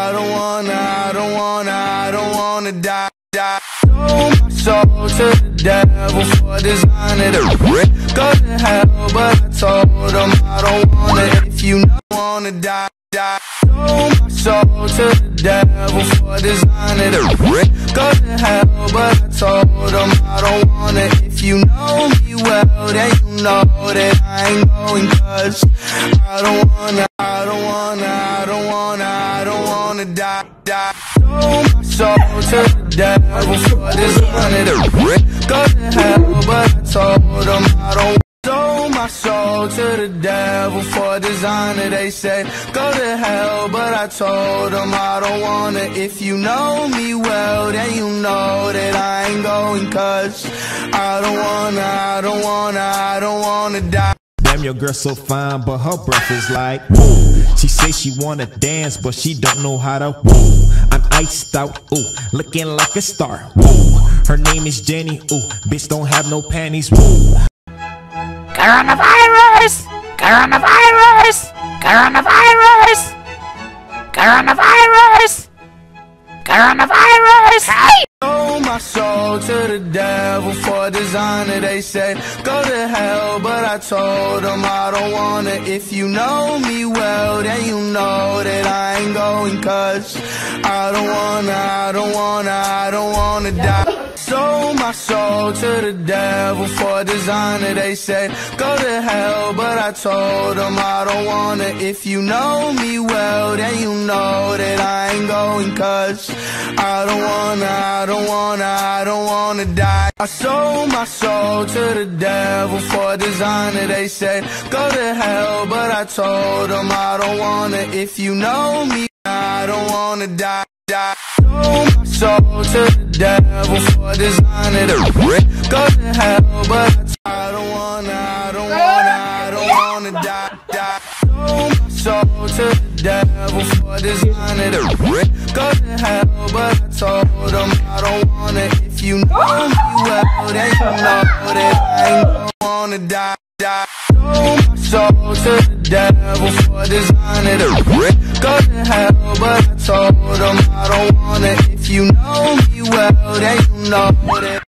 I don't wanna, I don't wanna, I don't wanna die, die. Sold my soul to the devil for designing it. Go to hell, but I told him I don't want it. If you not wanna die, die. Sold my soul to the devil for designing it. Go to hell, but I told him I don't want it. If you know me well, then you know that I ain't going cause I don't wanna, I don't wanna die, die. Sold my soul to the devil for designing it. Go to hell, but I told him I don't Sold my soul to the devil for designer. They say go to hell, but I told them I don't wanna. If you know me well, then you know that I ain't going. Cause I don't wanna, I don't wanna, I don't wanna die. Damn, your girl so fine, but her breath is like woo. She say she wanna dance, but she don't know how to woo. I'm iced out, ooh, looking like a star, woo. Her name is Jenny, ooh, bitch don't have no panties, woo. Coronavirus! Coronavirus! Coronavirus! Coronavirus! Coronavirus! Hey! Sold my soul to the devil for designer. They say go to hell, but I told them I don't wanna. If you know me well, then you know that I ain't going. Cause I don't wanna, I don't wanna, I don't wanna die. Sold my soul to the devil for designer. They say go to hell, but I told them I don't wanna. If you know me well, then you know that I ain't going. Cause I don't wanna, I don't wanna, I don't wanna die. I sold my soul to the devil for a designer. They say go to hell, but I told them I don't wanna. If you know me, I don't wanna die. die. Sold my soul to the devil for a designer. Go to hell, but I don't wanna, I don't wanna, I don't wanna die. die. Sold my soul to devil for designer. Go to hell, but I told them I don't wanna. If you know me well, then you know that I ain't gonna die. die. Sold my soul to the devil for designer. Go to hell, but I told them I don't wanna. If you know me well, then you know that.